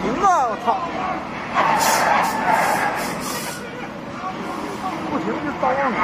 停啊！我操，不停就脏了你。